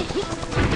あっ!